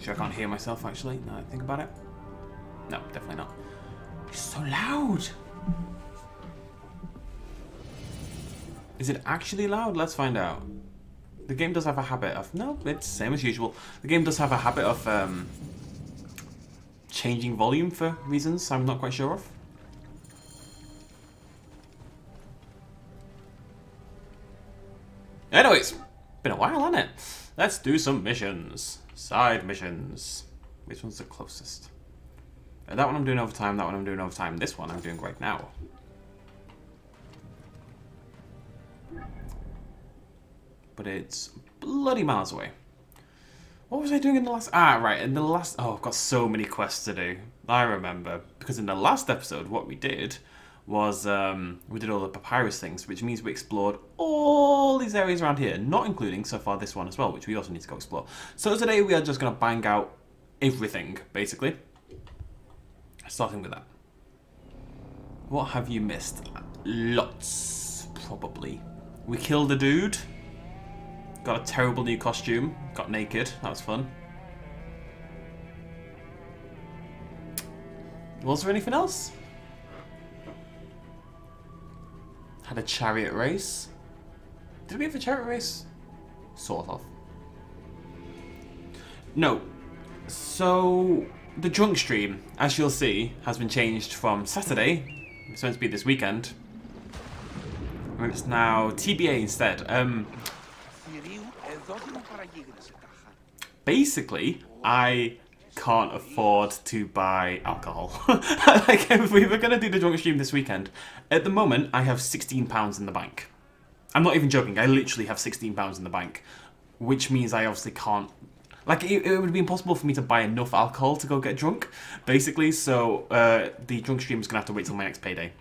Make sure I can't hear myself, actually, now I think about it. No, definitely not. It's so loud! Is it actually loud? Let's find out. The game does have a habit of... No, it's same as usual. The game does have a habit of um, changing volume for reasons I'm not quite sure of. Let's do some missions. Side missions. Which one's the closest? That one I'm doing overtime, that one I'm doing overtime. This one I'm doing right now. But it's bloody miles away. What was I doing in the last... Ah, right, in the last... Oh, I've got so many quests to do. I remember. Because in the last episode, what we did was um, we did all the papyrus things, which means we explored all these areas around here, not including so far this one as well, which we also need to go explore. So today we are just going to bang out everything, basically. Starting with that. What have you missed? Lots, probably. We killed a dude. Got a terrible new costume. Got naked. That was fun. Was there anything else? Had a chariot race. Did we have a chariot race? Sort of. No. So, the drunk stream, as you'll see, has been changed from Saturday, it's meant to be this weekend, and it's now TBA instead. Um, basically, I can't afford to buy alcohol. like, if we were going to do the drunk stream this weekend, at the moment, I have £16 in the bank. I'm not even joking, I literally have £16 in the bank, which means I obviously can't like, it, it, would be impossible for me to buy enough alcohol to go get drunk, basically, so uh, the drunk stream is going to have to wait till my next payday.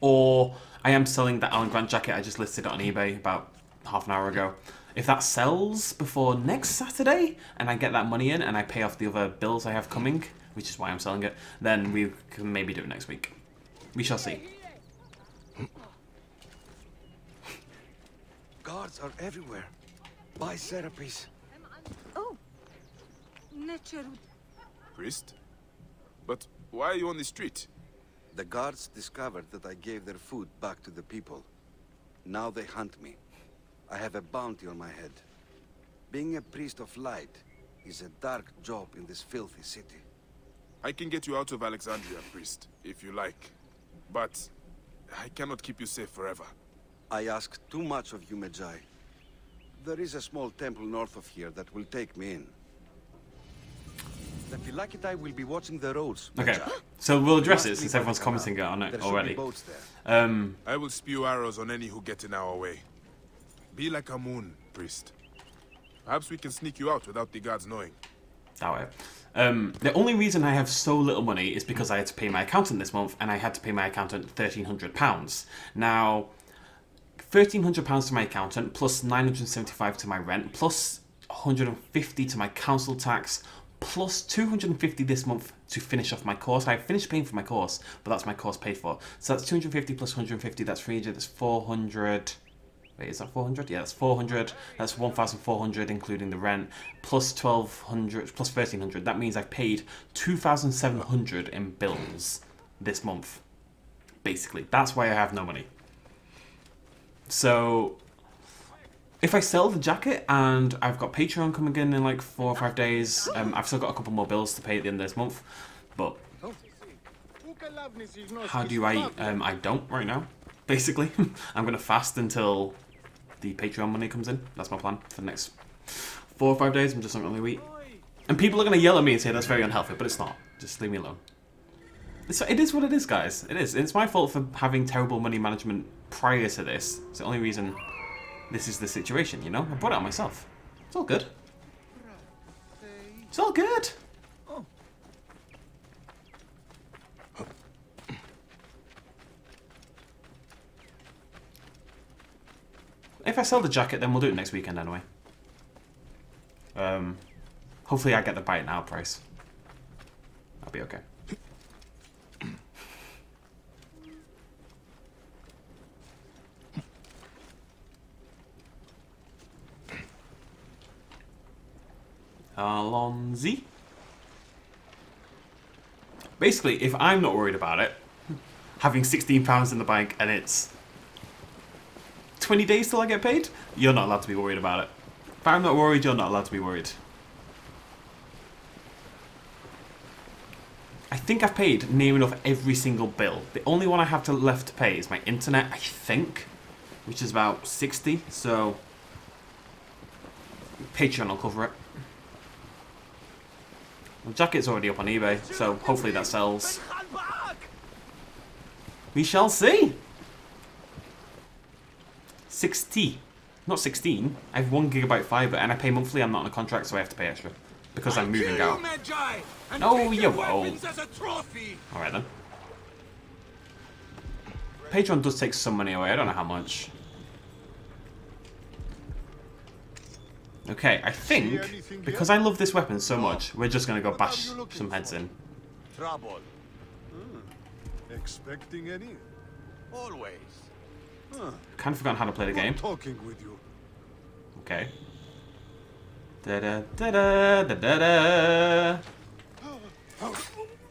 Or I am selling that Alan Grant jacket I just listed on eBay about half an hour ago. If that sells before next Saturday, and I get that money in, and I pay off the other bills I have coming, which is why I'm selling it, then we can maybe do it next week. We shall see. Guards are everywhere. Buy therapies. Oh. Priest? But why are you on the street? The guards discovered that I gave their food back to the people. Now they hunt me. I have a bounty on my head. Being a priest of light is a dark job in this filthy city. I can get you out of Alexandria, priest, if you like. But I cannot keep you safe forever. I ask too much of you, Medjay. There is a small temple north of here that will take me in. The Phylakitai will be watching the roads. Okay, so we'll address it since everyone's commenting on it already. Um, I will spew arrows on any who get in our way. Be like a moon, priest. Perhaps we can sneak you out without the guards knowing. That way. Um, the only reason I have so little money is because I had to pay my accountant this month, and I had to pay my accountant £1,300. Now, £1,300 to my accountant, plus 975 to my rent, plus 150 to my council tax, plus 250 this month to finish off my course. I finished paying for my course, but that's my course paid for. So that's 250 plus 150, that's 300, that's 400. Wait, is that 400? Yeah, that's 400. That's 1,400 including the rent, plus 1,200, plus 1,300. That means I've paid 2,700 in bills this month. Basically, that's why I have no money. So, if I sell the jacket and I've got Patreon coming in in like four or five days, um, I've still got a couple more bills to pay at the end of this month. But how do I? Um, I don't right now. Basically, I'm gonna fast until the Patreon money comes in. That's my plan for the next four or five days. I'm just not gonna eat. And people are gonna yell at me and say that's very unhealthy, but it's not. Just leave me alone. It's, it is what it is, guys. It is. It's my fault for having terrible money management prior to this. It's the only reason this is the situation, you know? I brought it on myself. It's all good. It's all good. If I sell the jacket, then we'll do it next weekend anyway. Um, hopefully I get the buy it now price. I'll be okay. Allons-y. Basically, if I'm not worried about it, having £16 in the bank and it's 20 days till I get paid, you're not allowed to be worried about it. If I'm not worried, you're not allowed to be worried. I think I've paid near enough every single bill. The only one I have to left to pay is my internet, I think, which is about 60, so Patreon will cover it. The jacket's already up on eBay, so hopefully that sells. We shall see. 60. Not 16. I have 1 gigabyte fiber and I pay monthly. I'm not on a contract, so I have to pay extra. Because I'm moving out. No, you won't. Alright then. Patreon does take some money away. I don't know how much. Okay, I think, because I love this weapon so much, we're just gonna go bash some heads in. Trouble. Expecting any? Always. Kind of forgotten how to play the game. Talking with you. Okay. Da da da da da da da.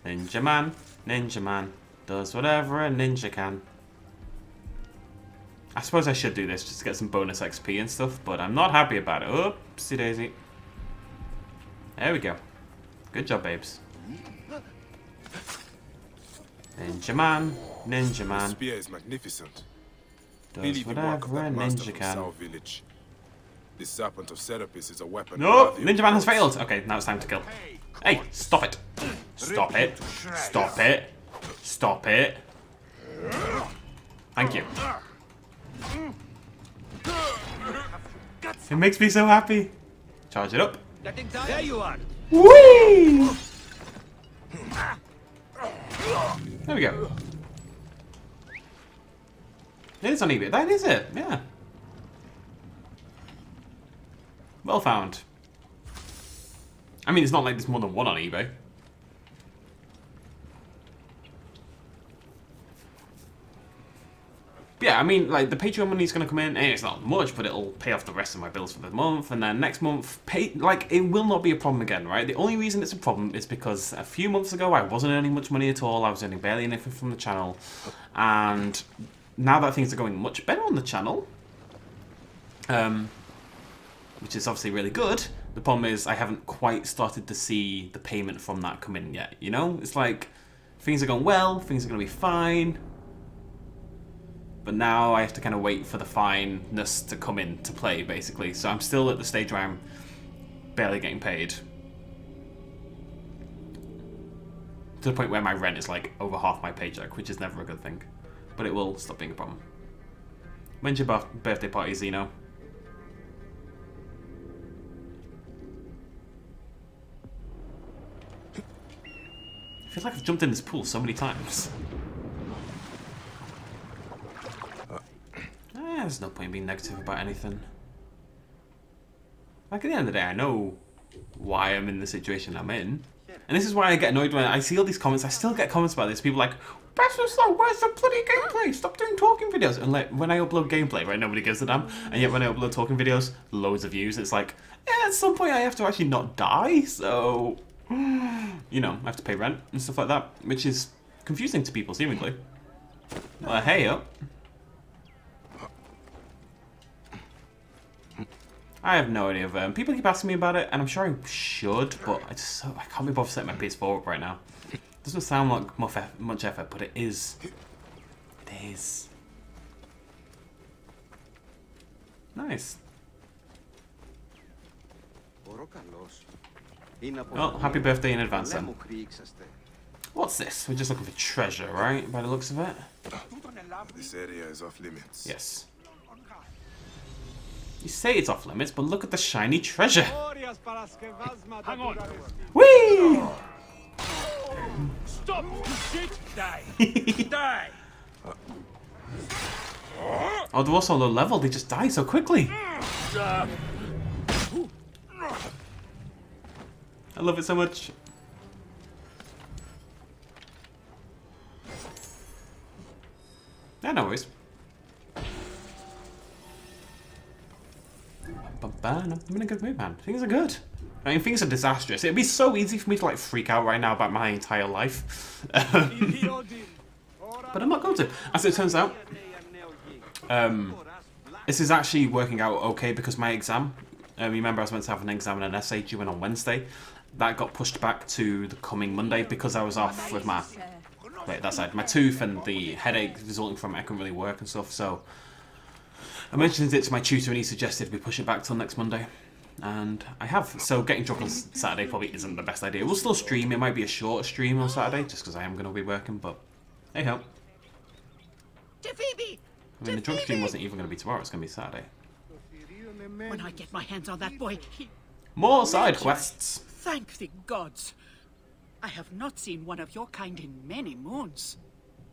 Ninja man, ninja man, does whatever a ninja can. I suppose I should do this just to get some bonus XP and stuff, but I'm not happy about it. Oopsie daisy. There we go. Good job, babes. Ninja man, ninja The man, spear is magnificent. Does Really the mark of whatever that master ninja from can. South Village. The serpent of Serapis is a weapon. No, worthy Ninja Man has failed. Okay, now it's time to kill. Hey, stop it. Stop it. Stop it. Stop it. Thank you. It makes me so happy. Charge it up. There you are. Whee! There we go. It is on eBay. That is it. Yeah. Well found. I mean, it's not like there's more than one on eBay. Yeah, I mean, like the Patreon money is going to come in, and it's not much, but it'll pay off the rest of my bills for the month, and then next month, pay like it will not be a problem again, right? The only reason it's a problem is because a few months ago I wasn't earning much money at all. I was earning barely anything from the channel, and now that things are going much better on the channel, um, which is obviously really good. The problem is I haven't quite started to see the payment from that come in yet. You know, it's like things are going well, things are going to be fine. But now I have to kind of wait for the fineness to come in to play, basically. So I'm still at the stage where I'm barely getting paid. To the point where my rent is like over half my paycheck, which is never a good thing. But it will stop being a problem. When's your birthday party, Zeno? I feel like I've jumped in this pool so many times. Eh, there's no point in being negative about anything. Like, at the end of the day, I know why I'm in the situation I'm in. And this is why I get annoyed when I see all these comments. I still get comments about this. People like, Best in slot, where's the bloody gameplay? Stop doing talking videos. And like, when I upload gameplay, right, nobody gives a damn. And yet when I upload talking videos, loads of views. It's like, yeah, at some point I have to actually not die, so... You know, I have to pay rent and stuff like that. Which is confusing to people, seemingly. Well, hey up. I have no idea. Of, um, people keep asking me about it, and I'm sure I should, but I just I can't be bothered setting my PS4 up right now. Doesn't sound like much eff- much effort, but it is. It is. Nice. Oh, happy birthday in advance then. What's this? We're just looking for treasure, right? By the looks of it. This area is off limits. Yes. You say it's off limits, but look at the shiny treasure. Hang on. Whee! Stop! Shit! Die! Die! Oh, they're also low level. They just die so quickly. I love it so much. Yeah, no worries. I'm in a good mood, man. Things are good. I mean, things are disastrous. It'd be so easy for me to like freak out right now about my entire life, but I'm not going to. As it turns out, um, this is actually working out okay because my exam. Uh, remember, I was meant to have an exam and an essay due in on Wednesday. That got pushed back to the coming Monday because I was off with my wait that side, my tooth and the headache resulting from it. I couldn't really work and stuff. So I mentioned it to my tutor and he suggested we push it back till next Monday. And I have. So getting drunk on Saturday probably isn't the best idea. We'll still stream. It might be a short stream on Saturday just because I am going to be working. But hey ho. Tefibi! I mean, the drunk stream wasn't even going to be tomorrow. It's going to be Saturday. When I get my hands on that boy, he... More side quests. Thank the gods. I have not seen one of your kind in many moons.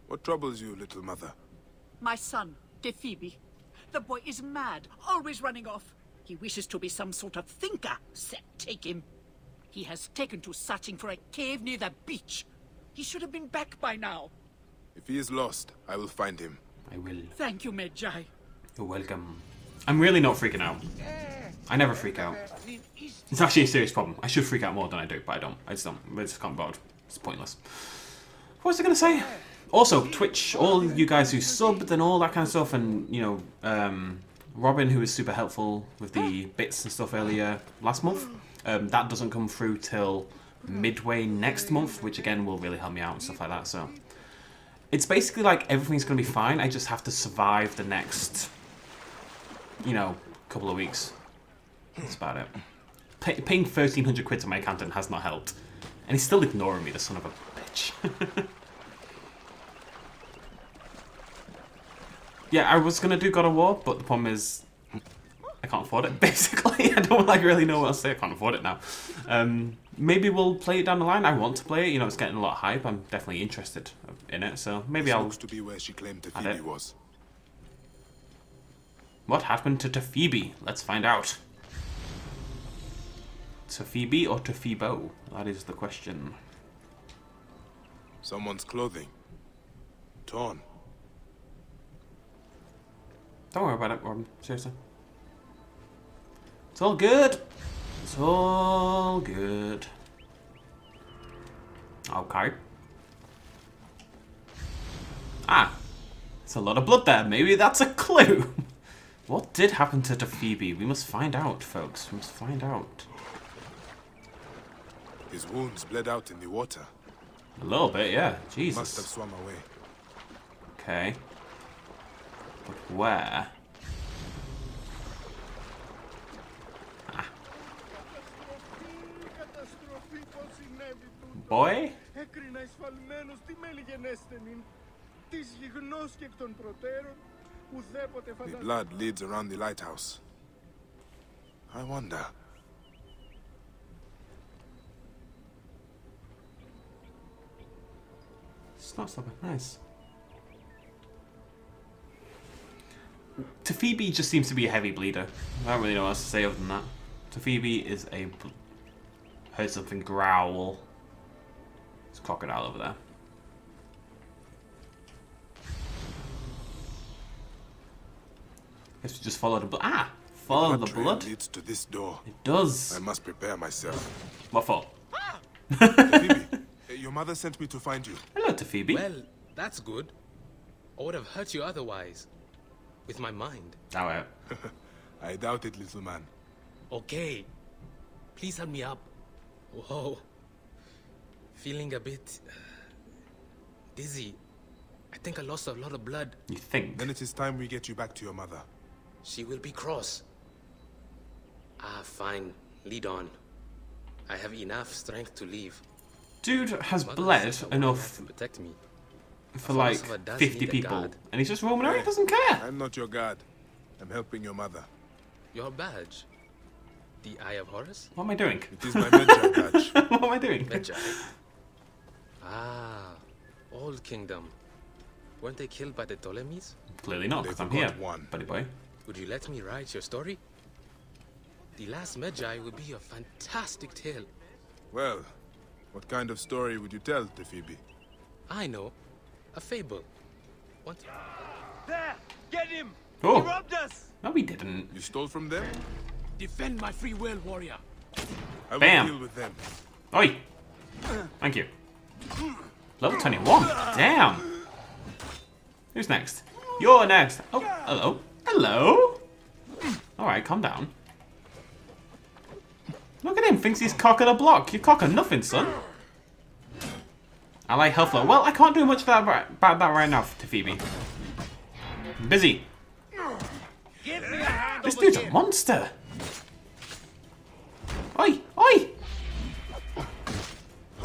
What troubles you, little mother? My son, Phoebe. The boy is mad, always running off. He wishes to be some sort of thinker. Set, take him. He has taken to searching for a cave near the beach. He should have been back by now. If he is lost, I will find him. I will. Thank you, Medjay. You're welcome. I'm really not freaking out. I never freak out. It's actually a serious problem. I should freak out more than I do, but I don't. I just don't. I just can't be bothered. It's pointless. What was I going to say? Also, Twitch, all you guys who subbed and all that kind of stuff, and, you know, um, Robin, who was super helpful with the bits and stuff earlier last month, um, that doesn't come through till midway next month, which again will really help me out and stuff like that, so. It's basically like everything's going to be fine, I just have to survive the next you know, couple of weeks. That's about it. Pay, paying 1300 quid to my accountant has not helped. And he's still ignoring me, the son of a bitch. yeah, I was going to do God of War, but the problem is I can't afford it, basically. I don't like really know what else to say. I can't afford it now. Um, maybe we'll play it down the line. I want to play it. You know, it's getting a lot of hype. I'm definitely interested in it, so maybe This I'll... looks to be where she claimed Tefibi it. was. What happened to Phoebe? Let's find out. To or to That is the question. Someone's clothing. Torn. Don't worry about it, Robin. Seriously. It's all good. It's all good. Okay. Ah. It's a lot of blood there. Maybe that's a clue. What did happen to Phoebe? We must find out, folks. We must find out. His wounds bled out in the water. A little bit, yeah. Jesus. Must have swum away. Okay. But where? Καταστροφή πως συνέβη τούτο. Boy? Έκρινα εισφαλμένος τι μέλη γενέστενην. Της γιγνός και εκ των προτέρων, ουδέποτε The φανταζόταν. blood leads around the lighthouse. I wonder. It's not so bad. Nice. Phoebe just seems to be a heavy bleeder. I don't really know what else to say other than that. Phoebe is a. bl- Heard something growl. There's a crocodile over there. Guess we just follow the blood. Ah! Follow the Blood trail blood? leads to this door. It does. I must prepare myself. What for? Phoebe, uh, your mother sent me to find you. Hello Tefibi. Well, that's good. I would have hurt you otherwise. With my mind. Oh, uh, I doubt it, little man. Okay. Please help me up. Whoa. Feeling a bit uh, dizzy. I think I lost a lot of blood. you think? Then it is time we get you back to your mother. She will be cross. Ah, fine. Lead on. I have enough strength to leave. Dude has bled said I would have enough to protect me. For like 50 people. And he's just roaming around, he doesn't care. I'm not your god. I'm helping your mother. Your badge. The Eye of Horus? What am I doing? It is my Medjay badge. what am I doing? Medjay. ah, Old Kingdom. Weren't they killed by the Ptolemies? Clearly not, because I'm here, forgot one. buddy boy. Would you let me write your story? The Last Medjay would be a fantastic tale. Well, what kind of story would you tell, Phoebe? I know. A fable. What? There! Get him! Oh. He robbed us! No, we didn't. You stole from them? Defend my free will, warrior. I will Bam. deal with them. Oi! Thank you. Level 21. Damn. Who's next? You're next. Oh, hello. Hello. Alright, calm down. Look at him. Thinks he's cocking a block. You're cocking nothing, son. I like health low. Well, I can't do much about that, about that right now Tefibi. I'm busy. Give me a hand This dude's a monster. Oi! Oi!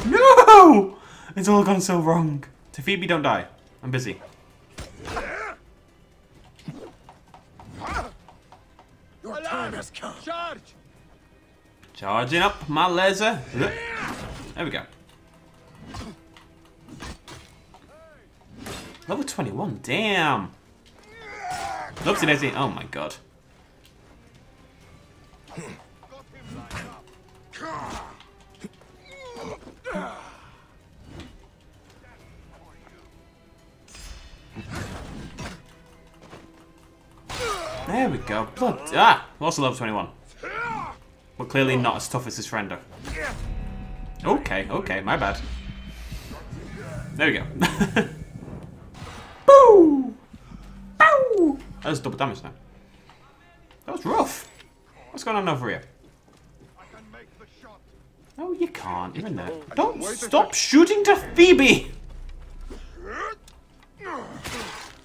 No! It's all gone so wrong. Tefibi, don't die. I'm busy. Your time has come. Charge! Charging up my laser. There we go. Level 21, damn. Oopsie daisy, oh my god. There we go. Blood. Ah! Also level 21. But clearly not as tough as his friend. Okay, okay, my bad. There we go. That was double damage now. That was rough. What's going on over here? No, you can't. You're in there. Don't stop shooting Tefibi!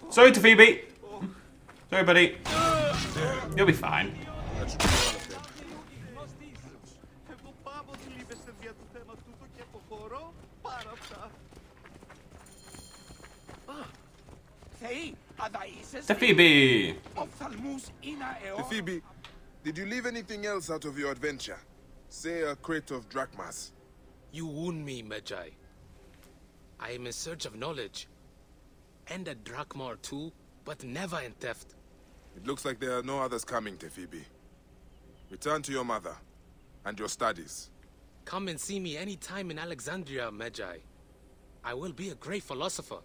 Sorry Tefibi. Sorry, buddy. You'll be fine. Tefibi! The Phoebe, did you leave anything else out of your adventure? Say a crate of drachmas. You wound me, Medjay. I am in search of knowledge. And a drachma or two, but never in theft. It looks like there are no others coming, Tefibi. Return to your mother and your studies. Come and see me any time in Alexandria, Medjay. I will be a great philosopher.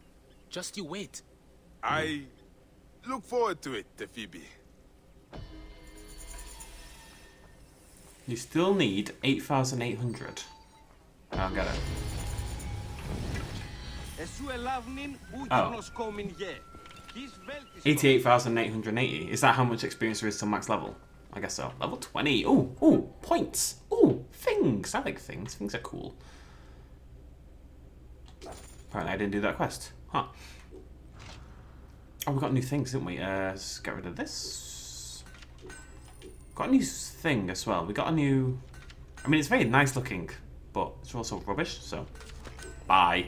Just you wait. I look forward to it, Phoebe. You still need 8,800. I'll get it. Oh. 88,880. Is that how much experience there is to max level? I guess so. Level 20. Oh, oh, points. Oh, things. I like things. Things are cool. Apparently I didn't do that quest. Huh. Oh, we got new things, didn't we? Uh, let's get rid of this. Got a new thing as well. We got a new... I mean, it's very nice looking, but it's also rubbish, so... Bye.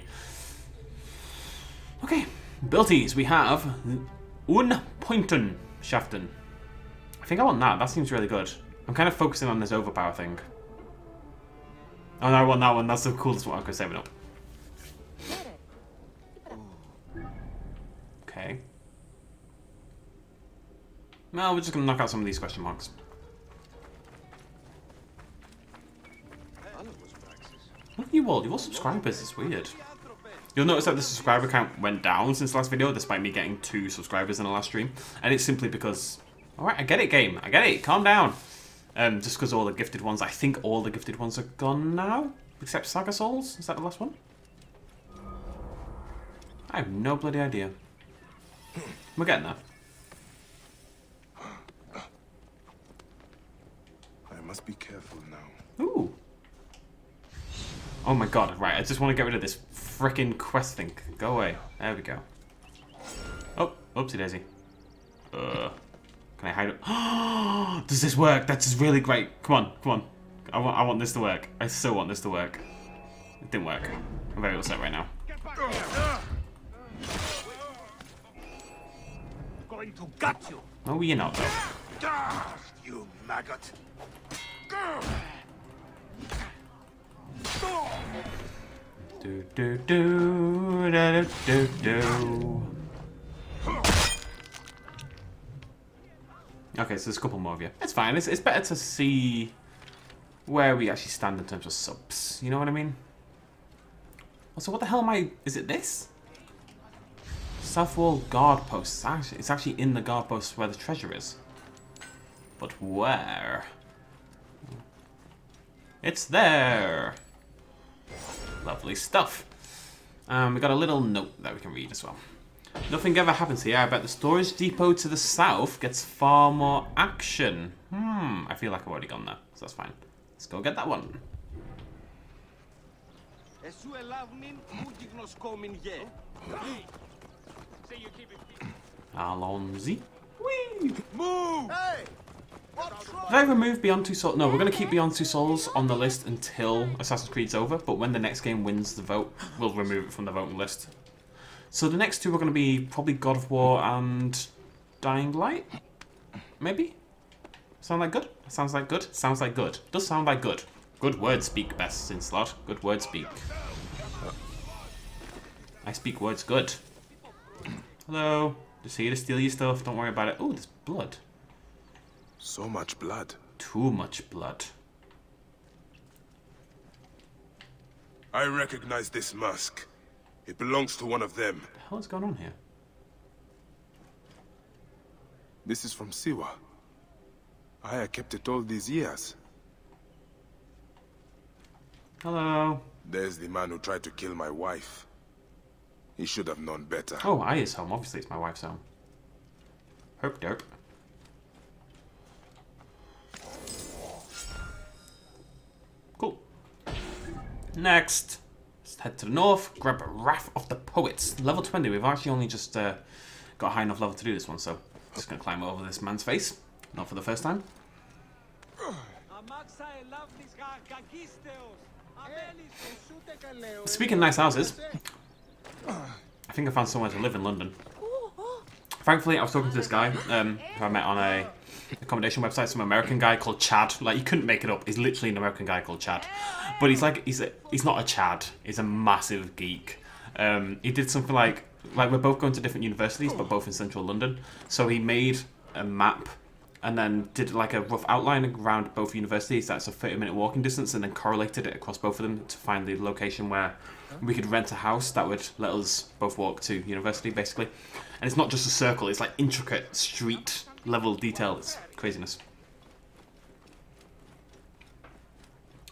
Okay, abilities. We have Un Pointen Shaften. I think I want that. That seems really good. I'm kind of focusing on this overpower thing. Oh no, I want that one. That's the coolest one. I'm gonna save it up. Okay. Well, we're just gonna knock out some of these question marks. Look at you all. All subscribers. It's weird. You'll notice that the subscriber count went down since the last video, despite me getting two subscribers in the last stream. And it's simply because... Alright, I get it, game. I get it. Calm down. Um, just because all the gifted ones... I think all the gifted ones are gone now. Except Saga Souls. Is that the last one? I have no bloody idea. We're getting there. I must be careful now. Ooh. Oh my god, right, I just want to get rid of this frickin' quest thing. Go away. There we go. Oh, oopsie daisy. Uh, can I hide it? Does this work? That's really great. Come on, come on. I want, I want this to work. I still want this to work. It didn't work. I'm very upset right now. Going to gut you. No, you're not, though. You maggot. Do do do da, do do do. Okay, so there's a couple more of you. It's fine. It's, it's better to see where we actually stand in terms of subs. You know what I mean? Also, what the hell am I... Is it this? South Wall guard post. It's actually, it's actually in the guard post where the treasure is. But where? It's there! Lovely stuff. Um, we got a little note that we can read as well. Nothing ever happens here, but the storage depot to the south gets far more action. Hmm, I feel like I've already gone there, so that's fine. Let's go get that one. Allons-y. Move! Hey! Did I remove Beyond Two Souls? No, we're going to keep Beyond Two Souls on the list until Assassin's Creed's over, but when the next game wins the vote, we'll remove it from the voting list. So the next two are going to be probably God of War and Dying Light? Maybe? Sound like good? Sounds like good? Sounds like good. Does sound like good. Good word speak, best in slot. Good word speak. I speak words good. Hello. Just here to steal your stuff. Don't worry about it. Oh, there's blood. So much blood. Too much blood. I recognize this mask. It belongs to one of them. What the hell is going on here? This is from Siwa. I kept it all these years. Hello. There's the man who tried to kill my wife. He should have known better. Oh, I is home. Obviously, it's my wife's home. Herp derp. Next. Let's head to the north, grab a Wrath of the Poets. Level 20. We've actually only just uh, got high enough level to do this one, so just going to climb over this man's face. Not for the first time. Speaking nice houses, I think I found somewhere to live in London. Thankfully, I was talking to this guy um, who I met on a accommodation website. Some American guy called Chad. Like you couldn't make it up. He's literally an American guy called Chad. But he's like he's a, he's not a Chad. He's a massive geek. Um, he did something like like we're both going to different universities, but both in central London. So he made a map and then did like a rough outline around both universities. That's a 30 minute walking distance, and then correlated it across both of them to find the location where we could rent a house that would let us both walk to university, basically. And it's not just a circle; it's like intricate street level detail. It's craziness.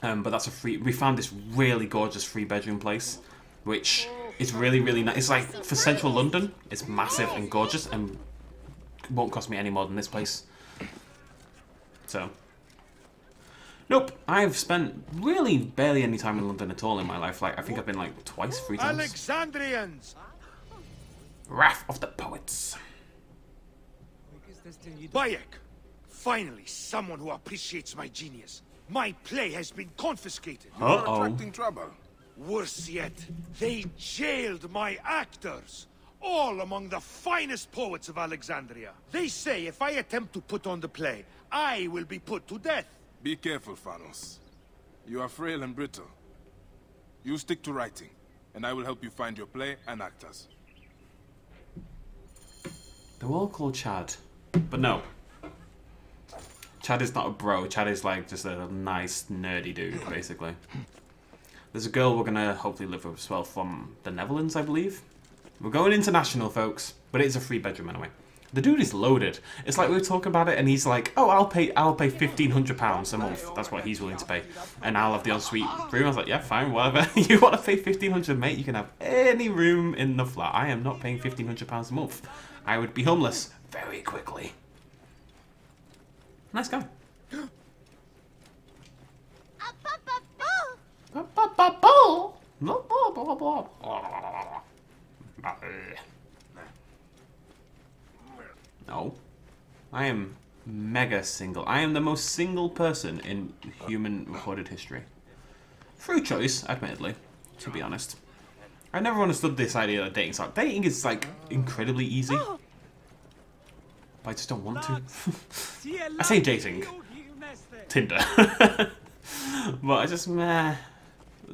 Um, but that's a free. We found this really gorgeous three bedroom place, which is really really nice. It's like for central London. It's massive and gorgeous, and won't cost me any more than this place. So, nope. I've spent really barely any time in London at all in my life. Like I think I've been like twice, three times. Alexandrians! Wrath of the Poets. Bayek! Finally, someone who appreciates my genius. My play has been confiscated. Uh You're oh. attracting trouble. Worse yet, they jailed my actors. All among the finest poets of Alexandria. They say if I attempt to put on the play, I will be put to death. Be careful, Phanos. You are frail and brittle. You stick to writing, and I will help you find your play and actors. They're all called Chad, but no. Chad is not a bro. Chad is like just a nice nerdy dude, basically. There's a girl we're gonna hopefully live with as well from the Netherlands, I believe. We're going international, folks, but it is a free bedroom anyway. The dude is loaded. It's like we were talking about it, and he's like, "Oh, I'll pay, I'll pay fifteen hundred pounds a month. That's what he's willing to pay, and I'll have the ensuite room." I was like, "Yeah, fine, whatever. you want to pay fifteen hundred, mate? You can have any room in the flat. I am not paying fifteen hundred pounds a month. I would be homeless very quickly." Nice guy. No. I am mega single. I am the most single person in human recorded history. Through choice, admittedly, to be honest. I never understood this idea of dating. So dating is like incredibly easy. But I just don't want to. I say dating. Tinder. but I just meh.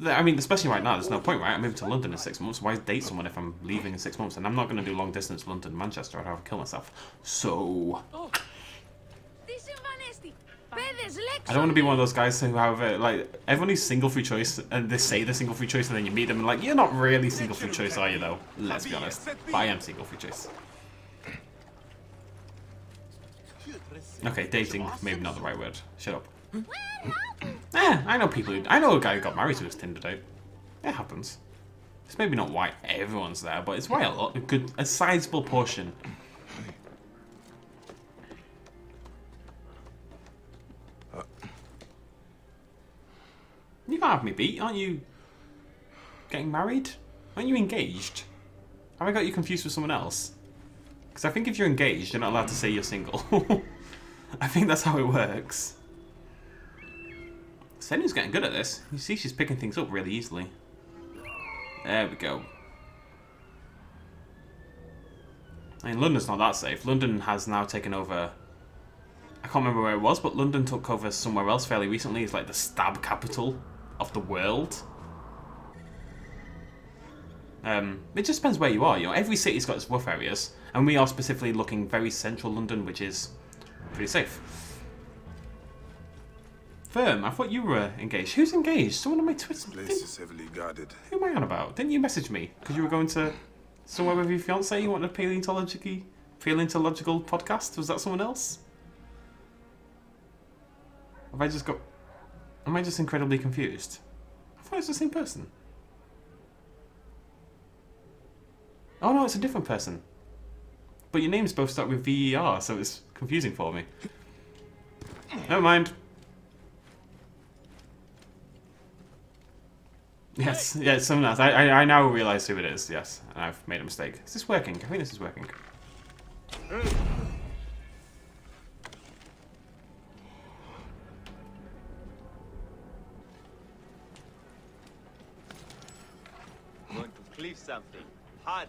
I mean, especially right now, there's no point, right? I'm moving to London in six months. Why date someone if I'm leaving in six months? And I'm not going to do long distance London Manchester. I'd have to kill myself. So I don't want to be one of those guys who have uh, like everyone is single free choice and they say they're single free choice and then you meet them and like you're not really single free choice, are you? Though, let's be honest. But I am single free choice. Okay, dating maybe not the right word. Shut up. Eh, Yeah, I know people who. I know a guy who got married to his Tinder date. It happens. It's maybe not why everyone's there, but it's why a lot, a good, a sizable portion. You can't have me beat, aren't you? Getting married? Aren't you engaged? Have I got you confused with someone else? Because I think if you're engaged, you're not allowed to say you're single. I think that's how it works. Senu's getting good at this. You see she's picking things up really easily. There we go. I mean, London's not that safe. London has now taken over... I can't remember where it was, but London took over somewhere else fairly recently. It's like the stab capital of the world. Um, it just depends where you are. You know, every city's got its rough areas, and we are specifically looking very central London, which is pretty safe. Firm, I thought you were engaged. Who's engaged? Someone on my Twitter. Place is heavily guarded. who am I on about? Didn't you message me because you were going to somewhere with your fiance? You wanted a paleontological paleontological podcast? Was that someone else? Have I just got? Am I just incredibly confused? I thought it was the same person. Oh no, it's a different person. But your names both start with VER, so it's confusing for me. Never mind. Yes, it's someone else. I, I, I now realise who it is, yes. And I've made a mistake. Is this working? I think this is working. Cleave something. Hard.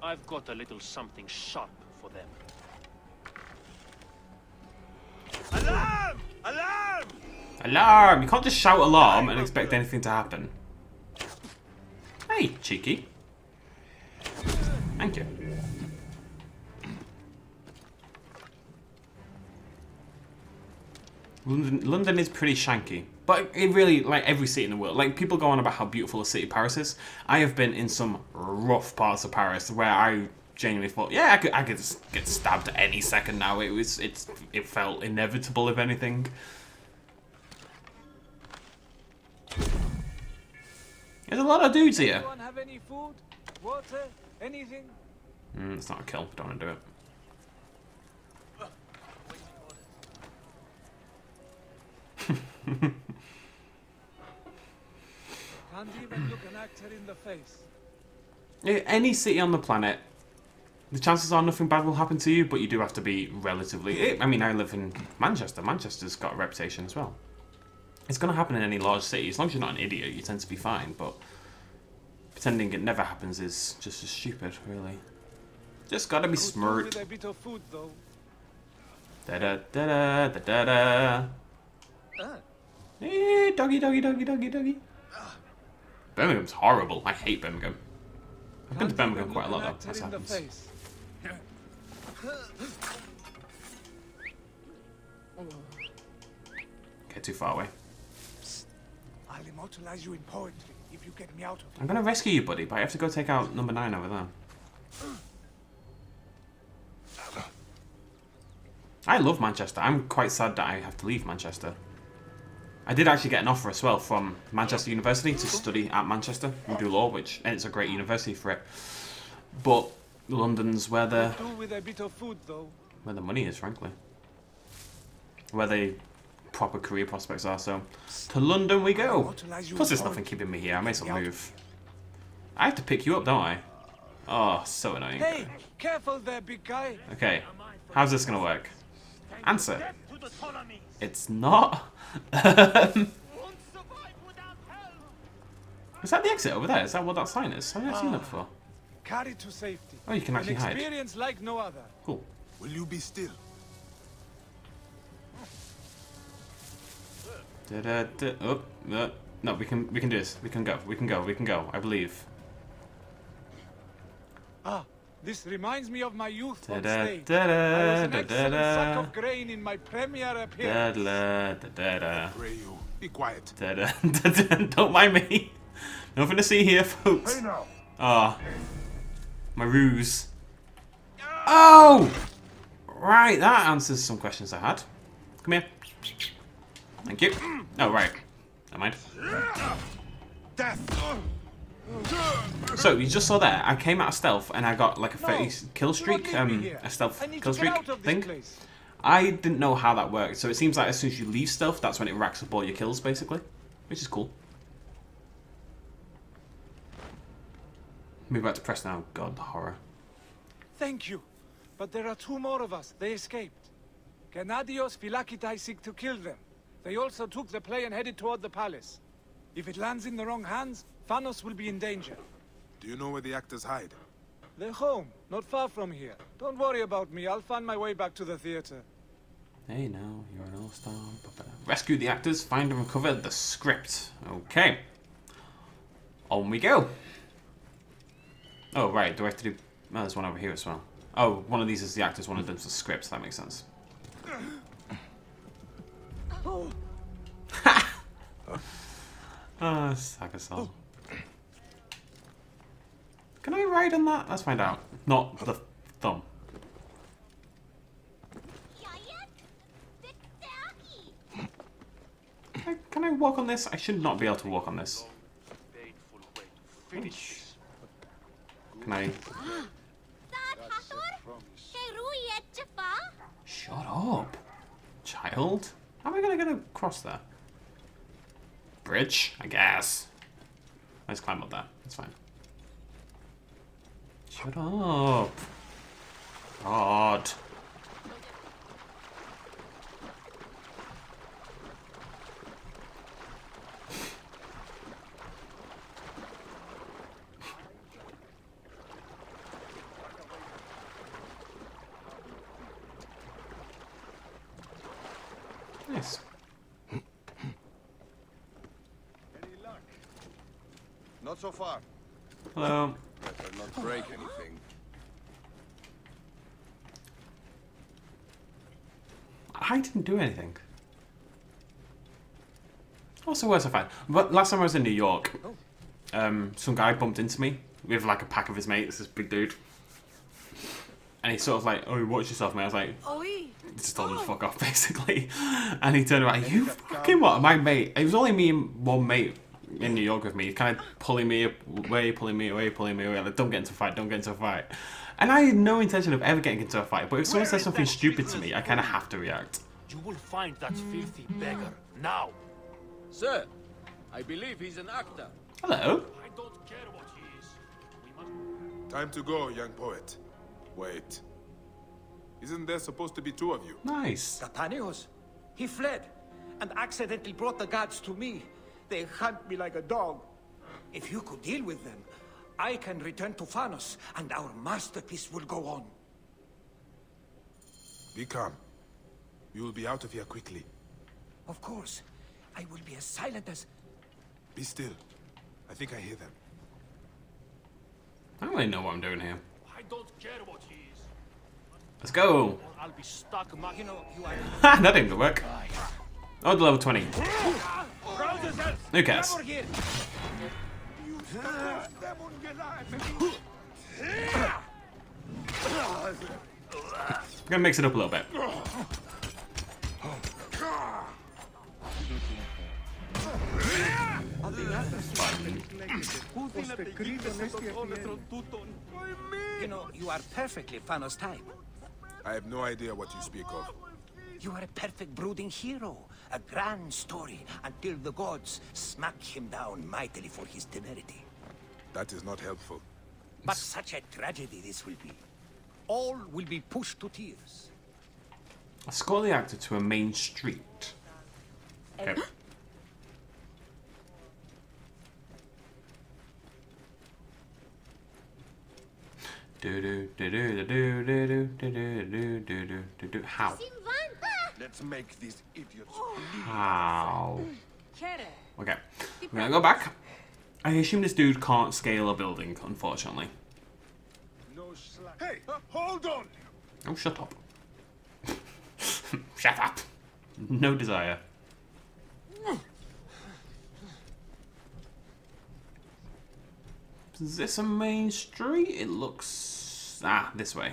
I've got a little something sharp for them. Alarm! Alarm! Alarm! You can't just shout alarm and expect anything to happen. Hey, cheeky. Thank you. London, London is pretty shanky. But it really, like every city in the world, like people go on about how beautiful a city Paris is. I have been in some rough parts of Paris where I genuinely thought, yeah, I could, I could just get stabbed any second now. It was, it's, it felt inevitable, if anything. There's a lot of dudes here. Anyone have any food? Water? Anything? Mm, it's not a kill. Don't want to do it. Can't even look an actor in the face. Any city on the planet, the chances are nothing bad will happen to you, but you do have to be relatively. I mean, I live in Manchester. Manchester's got a reputation as well. It's going to happen in any large city. As long as you're not an idiot, you tend to be fine, but pretending it never happens is just as stupid, really. Just gotta be smart. with a bit of food, though. Da da da da da da da. Eh, doggy, doggy, doggy, doggy, doggy. Birmingham's horrible. I hate Birmingham. I've been to Birmingham quite a lot, though. actor That in happens. Get too far away. I'll immortalize you in poetry if you get me out of I'm gonna rescue you, buddy, but I have to go take out number nine over there. I love Manchester. I'm quite sad that I have to leave Manchester. I did actually get an offer as well from Manchester University to study at Manchester and do law, which and it's a great university for it. But London's where the with a bit of food, though. where the money is, frankly. Where the proper career prospects are. So to London we go. Plus, there's nothing keeping me here. I may as well move. I have to pick you up, don't I? Oh, so annoying. Hey, careful there, big guy. Okay, how's this gonna work? Answer. Death to the Ptolemies! It's not. Um, Won't survive without help! is that the exit over there? Is that what that sign is? I've never seen that before. Carry to safety. Oh, you can An actually hide. experience like no other. Cool. Will you be still? Da, da, da. Oh, uh, no, we can we can do this. We can go. We can go. We can go. I believe. Ah, this reminds me of my youth Da, on da, stage. I was an da, excellent sack of grain in my premiere appearance. da, da, da, da. Pray you. Be quiet. Da, da, da, da. Don't mind me. Nothing to see here, folks. now. Ah. My ruse. Oh! Right, that answers some questions I had. Come here. Thank you. Oh, right. Never mind. Death! So, you just saw there, I came out of stealth and I got like a 30 kill streak, um, a stealth kill streak out of this thing. place. I didn't know how that worked, so it seems like as soon as you leave stealth, that's when it racks up all your kills, basically. Which is cool. Move back to press now. God, the horror. Thank you. But there are two more of us. They escaped. Gennaios Phylakitai seek to kill them. They also took the play and headed toward the palace. If it lands in the wrong hands, Phanos will be in danger. Do you know where the actors hide? They're home, not far from here. Don't worry about me. I'll find my way back to the theater. Hey now, you're an all-star. Rescue the actors, find and recover the script. Okay. On we go. Oh, right, do I have to do... Oh, there's one over here as well. Oh, one of these is the actors, one of them's the script. That makes sense. Ah, Sagasol. Can I ride on that? Let's find out. Not the thumb. Can I, can I walk on this? I should not be able to walk on this. Can I... Shut up, child. How am I gonna get across there? Bridge, I guess. Let's climb up there. It's fine. Shut up. God. Nice. Not so far. Hello. Better not break anything. I didn't do anything. Also, worse I find. But last time I was in New York, um, some guy bumped into me with like a pack of his mates. This big dude, and he sort of like, "Oh, watch yourself, mate." I was like, Oi! just told him to fuck off, basically. And he turned around, "You fucking what?" My mate. It was only me and one mate in New York with me, He's kind of pulling me away, pulling me away, pulling me away. Like, don't get into a fight, don't get into a fight. And I had no intention of ever getting into a fight. But if someone says something stupid to me, I kind of have to react. You will find that filthy beggar now. Sir, I believe he's an actor. Hello. I don't care what he is. We must. Time to go, young poet. Wait. Isn't there supposed to be two of you? Nice. Catanios? He fled and accidentally brought the gods to me. They hunt me like a dog. If you could deal with them, I can return to Phanos and our masterpiece will go on. Be calm. You will be out of here quickly. Of course. I will be as silent as... Be still. I think I hear them. I don't really know what I'm doing here. I don't care what he is. Let's go. Or I'll be stuck, ma- You know, you are... That didn't work. Oh, the level 20. Who cares? Over here! I'm gonna mix it up a little bit. You know, you are perfectly Phanos type. I have no idea what you speak of. You are a perfect brooding hero. A grand story until the gods smack him down mightily for his temerity. That is not helpful. But such a tragedy this will be. All will be pushed to tears. Escort the actor to a main street. Okay. How Let's make these idiots how okay I'm gonna go back I assume this dude can't scale a building unfortunately Hey, hold on! oh shut up shut up no desire Is this a main street? It looks... Ah, this way.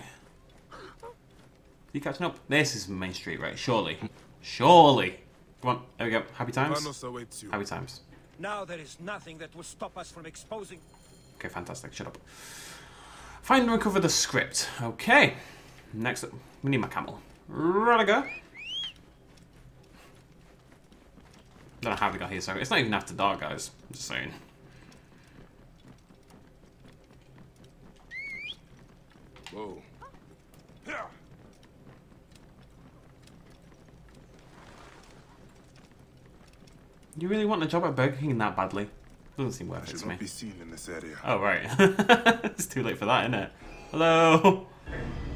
you catching up? This is Main Street, right? Surely. Surely. Come on, there we go. Happy times? Phanos awaits you. Happy times. Now there is nothing that will stop us from exposing... Okay, fantastic. Shut up. Find and recover the script. Okay. Next up, we need my camel. Radiga. Don't know how we got here, so it's not even after dark, guys. I'm just saying. Whoa. You really want a job at Burger King that badly? Doesn't seem I worth it to me. be seen in this area. Oh, right. it's too late for that, isn't it? Hello?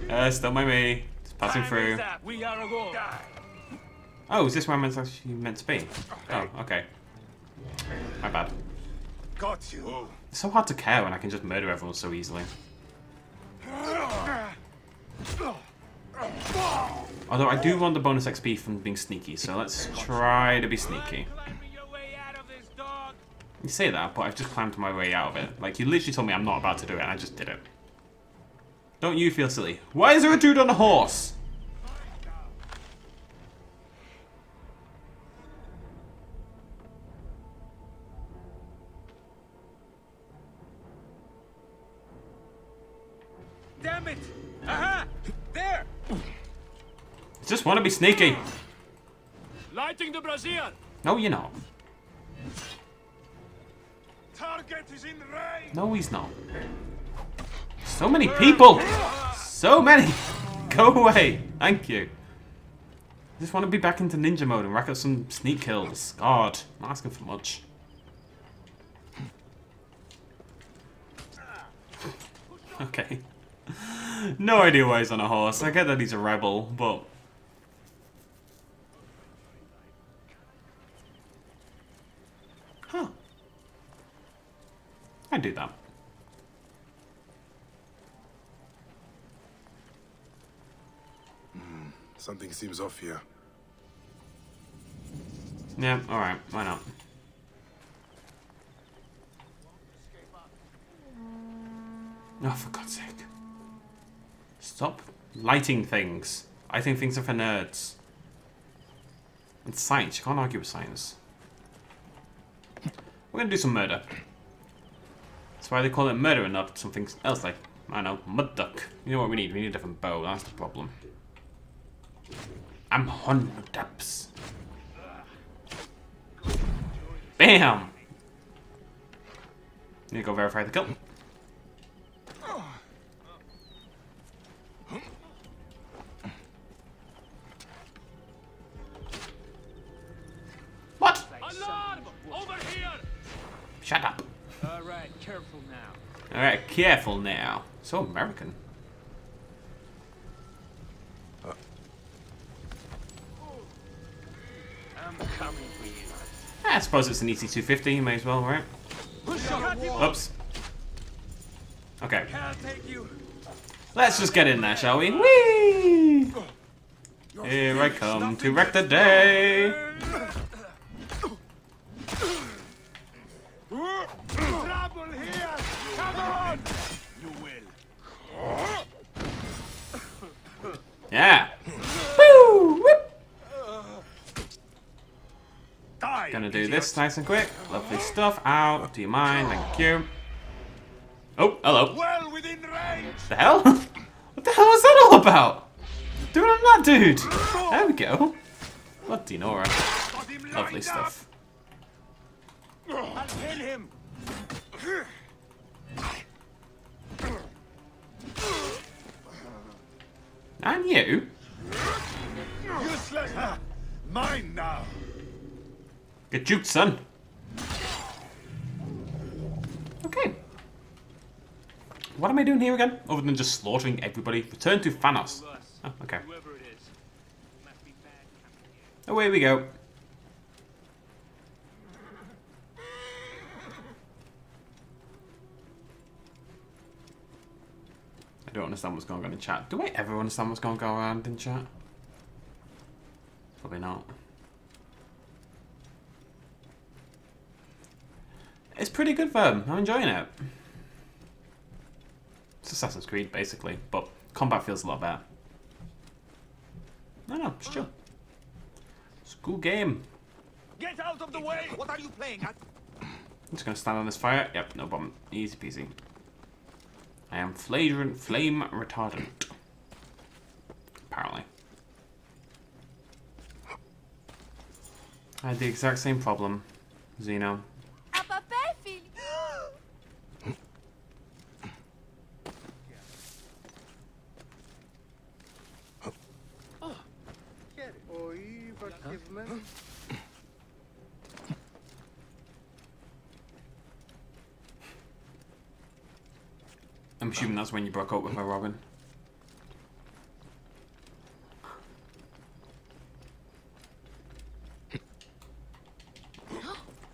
Uh, still by me. Just passing through. We are a go. Oh, is this where I'm meant- actually meant to be? Oh, okay. My bad. Got you. It's so hard to care when I can just murder everyone so easily. Although I do want the bonus XP from being sneaky, so let's try to be sneaky. You say that, but I've just climbed my way out of it. Like, you literally told me I'm not about to do it, and I just did it. Don't you feel silly? Why is there a dude on a horse? Just want to be sneaky. Lighting the brazier! No, you're not. Target is in range. No, he's not. So many people! So many! Go away! Thank you. I just want to be back into ninja mode and rack up some sneak kills. God, I'm not asking for much. Okay. No idea why he's on a horse. I get that he's a rebel, but... I do that. Hmm, something seems off here. Yeah, alright, why not? Oh, for God's sake. Stop lighting things. I think things are for nerds. It's science, you can't argue with science. We're gonna do some murder. That's why they call it murder and not something else like, I know, mud duck. You know what we need? We need a different bow, that's the problem. I'm on depths. Bam! Need to go verify the kill. So American. I'm coming. Ah, I suppose it's an EC 250, you may as well, right? Oops. Okay. I'll take you. Let's just get in there, shall we? Whee! Here I come to wreck the day. This nice and quick. Lovely stuff. Out. Do you mind? Thank you. Oh, hello. Well within range. The hell? What the hell was that all about? Do it on that dude. There we go. Bloody Nora. Lovely stuff. I'll kill him! And you? Useless. Mine now. Get juked, son. Okay. What am I doing here again? Other than just slaughtering everybody. Return to Phanos. Oh, okay. Whoever it is. Must be bad company. Away we go. I don't understand what's going on in chat. Do I ever understand what's going to go around in chat? Probably not. It's pretty good though. I'm enjoying it. It's Assassin's Creed basically, but combat feels a lot better. No, no, it's chill. It's a cool game. Get out of the way! What are you playing at? I'm just gonna stand on this fire. Yep, no problem. Easy peasy. I am flagrant flame retardant. Apparently. I had the exact same problem, Zeno. I'm assuming that's when you broke up with her, Robin.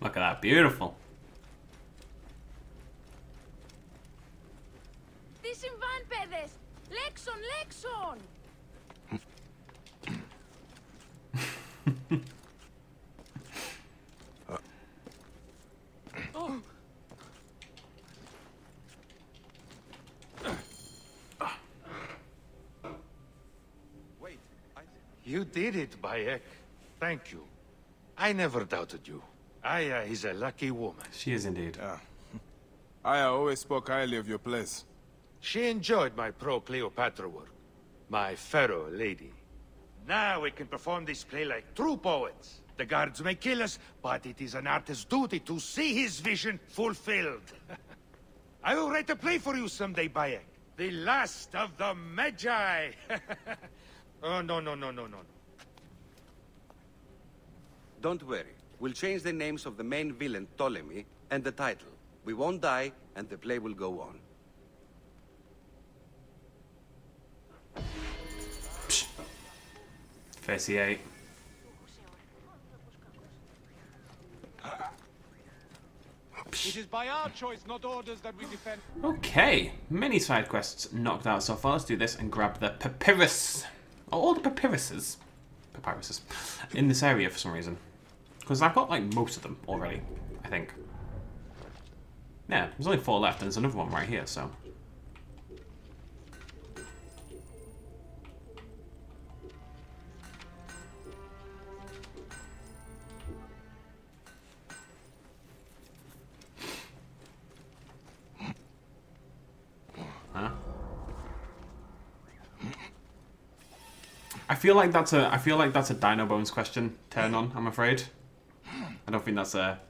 Look at that, beautiful. Did it, Bayek. Thank you. I never doubted you. Aya is a lucky woman. She is indeed. Ah. Aya always spoke highly of your place. She enjoyed my pro-Cleopatra work. My pharaoh lady. Now we can perform this play like true poets. The guards may kill us, but it is an artist's duty to see his vision fulfilled. I will write a play for you someday, Bayek. The last of the Magi. oh, no, no, no, no, no. Don't worry. We'll change the names of the main villain, Ptolemy, and the title. We won't die, and the play will go on. Facey 8. It is by our choice, not orders, that we defend. Okay, many side quests knocked out so far. Let's do this and grab the papyrus. Oh, all the papyruses. Papyruses. In this area for some reason. Because I've got like most of them already, I think. Yeah, there's only four left and there's another one right here, so. I feel like that's a I feel like that's a Dino Bones question. Turn on, I'm afraid. I don't think that's a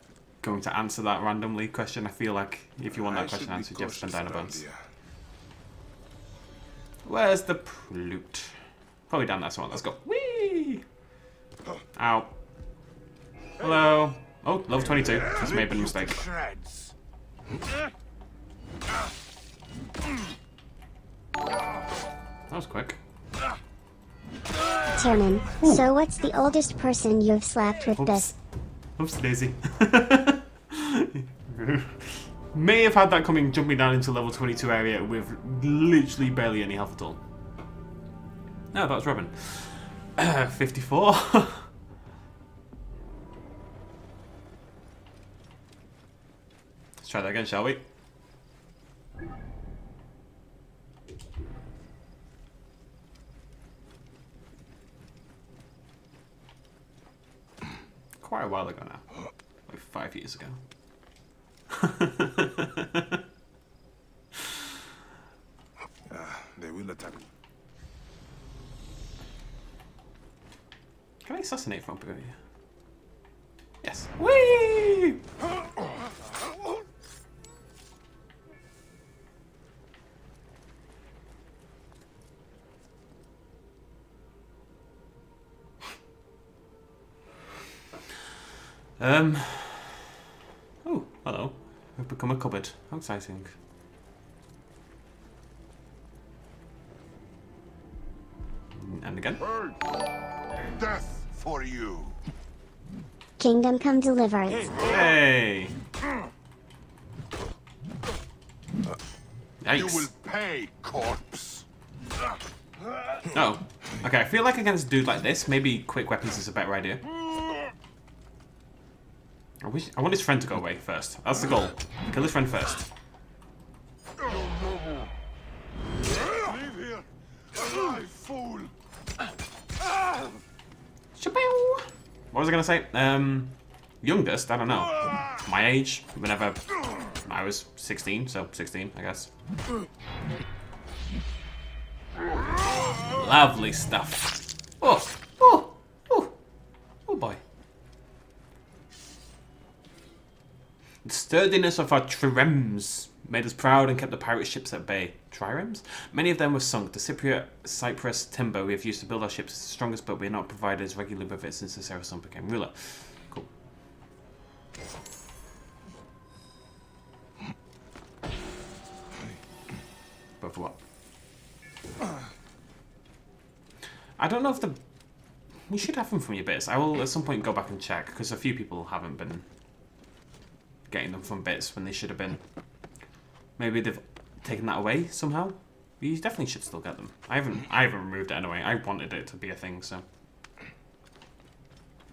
going to answer that randomly question. I feel like if you want that I question answered, you have to spend Dino cautious around Bones. here. Where's the loot? Probably down that one. Let's go. Whee! Oh. Ow. Hello. Oh, level 22. This may have been a mistake. Shreds. That was quick. Tiernan, so what's the oldest person you've slapped with this? Oops, Daisy. May have had that coming jumping down into level 22 area with literally barely any health at all. No, that was Robin. 54. Let's try that again, shall we? Quite a while ago now. Like five years ago. Ah, they will attack. Can I assassinate from here? Yes. Whee! How exciting. And again. Death for you. Kingdom come deliverance. Hey! You Yikes. will pay, corpse. Oh. Okay, I feel like against a dude like this, maybe quick weapons is a better idea. I wish I want his friend to go away first. That's the goal. Kill his friend first. What was I gonna say? Um youngest, I don't know. My age, whenever I was 16, so 16, I guess. Lovely stuff. Oh, oh, oh boy. The sturdiness of our triremes made us proud and kept the pirate ships at bay. Triremes? Many of them were sunk. The Cypriot cypress timber we have used to build our ships is the strongest, but we are not provided as regularly with it since the Saracen became ruler. Cool. But for what? I don't know if the... We should have them from your bits. I will at some point go back and check, because a few people haven't been getting them from bits when they should have been. Maybe they've taken that away somehow. You definitely should still get them. I haven't I haven't removed it anyway. I wanted it to be a thing, so.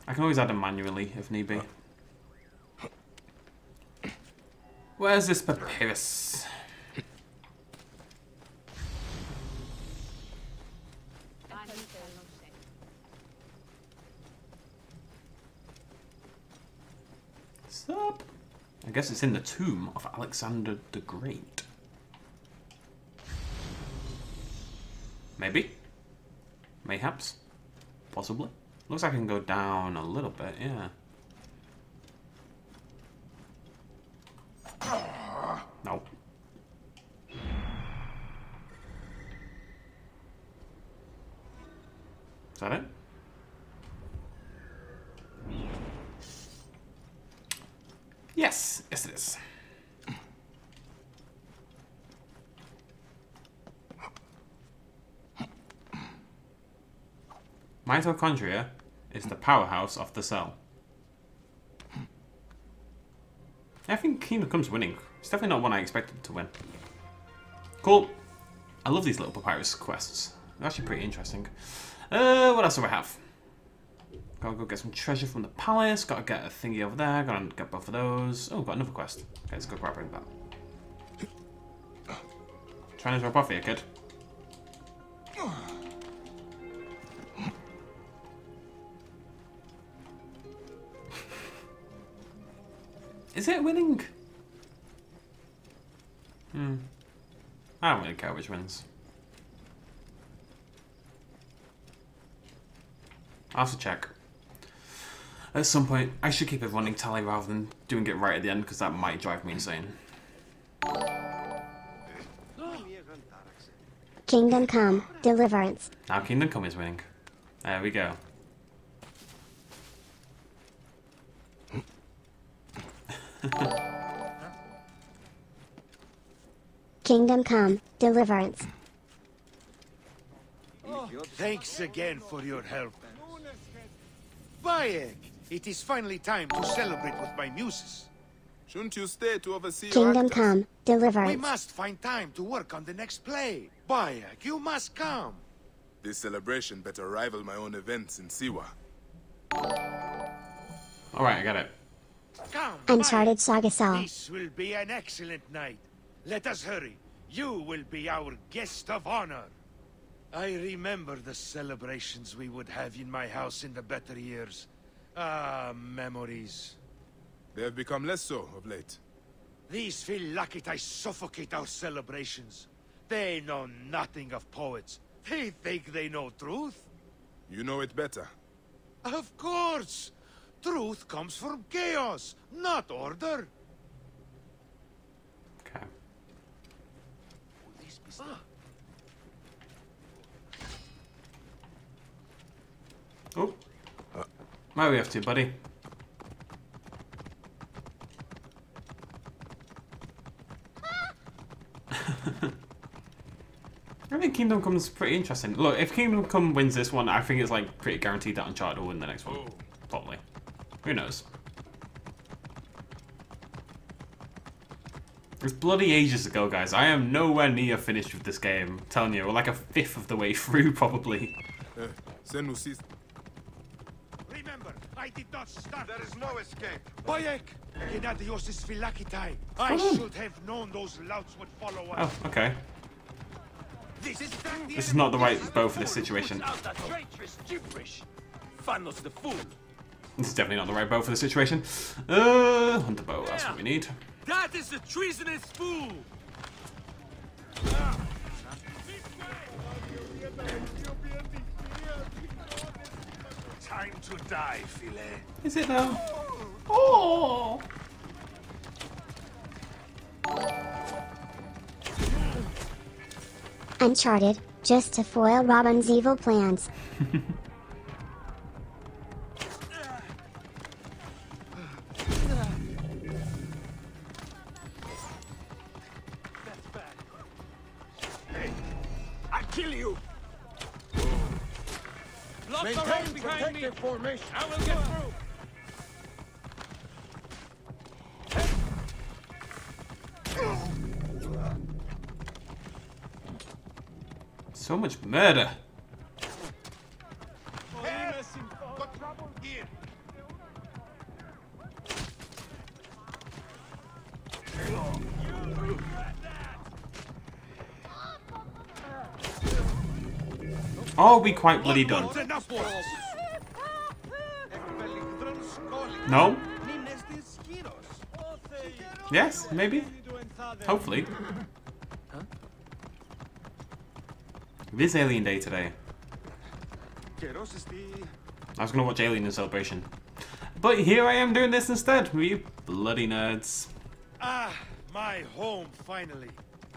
I can always add them manually if need be. Where's this papyrus? Stop. I guess it's in the tomb of Alexander the Great. Maybe. Mayhaps. Possibly. Looks like I can go down a little bit, yeah. Nope. Is that it? Yes, yes it is. Mitochondria is the powerhouse of the cell. I think Kingdom Come's winning. It's definitely not one I expected to win. Cool. I love these little papyrus quests. They're actually pretty interesting. Uh, what else do I have? Gotta go get some treasure from the palace. Gotta get a thingy over there. Gotta get both of those. Oh, got another quest. Okay, let's go grab that. Trying to drop off here, kid. Is it winning? Hmm. I don't really care which wins. I'll have to check. At some point, I should keep a running tally rather than doing it right at the end because that might drive me insane. Kingdom Come, Deliverance. Now Kingdom Come is winning. There we go. Kingdom Come, Deliverance. Thanks again for your help. Bayek, it is finally time to celebrate with my muses. Shouldn't you stay to oversee Kingdom your Come, We Deliverance. must find time to work on the next play. Bayek, you must come. This celebration better rival my own events in Siwa. Alright, I got it. Come, Uncharted Saga Saw. This will be an excellent night. Let us hurry. You will be our guest of honor. I remember the celebrations we would have in my house in the better years. Ah, memories. They have become less so of late. These Phylakitai suffocate our celebrations. They know nothing of poets. They think they know truth. You know it better. Of course! Truth comes from chaos, not order. Okay. Ah, Oh. Where are we off to, buddy? I think Kingdom Come's pretty interesting. Look, if Kingdom Come wins this one, I think it's like pretty guaranteed that Uncharted will win the next one. Probably. Who knows? It's bloody ages ago, guys. I am nowhere near finished with this game. I'm telling you, we're like a fifth of the way through, probably. Uh, Senusis. Remember, I did not start. There is no escape. Bayek! Gennaios Phylakitai. I Oh. should have known those louts would follow us. Oh, okay. This is This is not the right bow for this situation. Out that traitorous gibberish. Phanos the fool. This is definitely not the right bow for the situation. Uh, hunter bow, that's what we need. That is a treasonous fool! Time to die, Filet. Is it now? Oh. oh! Uncharted, just to foil Robin's evil plans. murder. Are we quite bloody done? No? Yes, maybe? Hopefully. It is Alien Day today. I was gonna watch Alien in celebration. But here I am doing this instead, you bloody nerds. Ah, my home finally.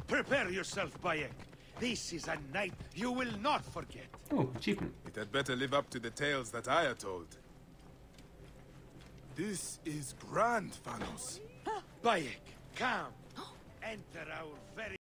Prepare yourself, Bayek. This is a night you will not forget. Oh, achievement. It had better live up to the tales that I are told. This is grand, Phanos. Bayek, come. Enter our very